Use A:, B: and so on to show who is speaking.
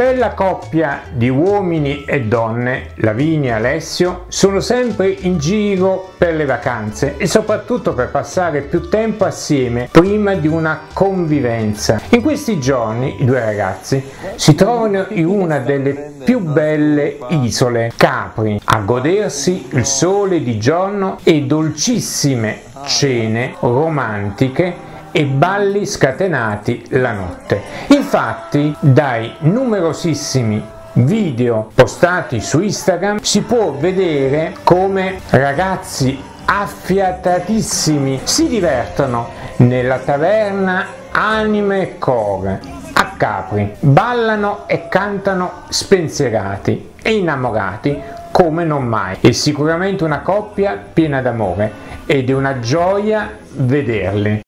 A: Bella coppia di uomini e donne, Lavinia e Alessio, sono sempre in giro per le vacanze e soprattutto per passare più tempo assieme prima di una convivenza. In questi giorni i due ragazzi si trovano in una delle più belle isole, Capri, a godersi il sole di giorno e dolcissime cene romantiche e balli scatenati la notte. Infatti, dai numerosissimi video postati su Instagram si può vedere come ragazzi affiatatissimi si divertono nella taverna anime e core a Capri, ballano e cantano spensierati e innamorati come non mai. È sicuramente una coppia piena d'amore ed è una gioia vederli.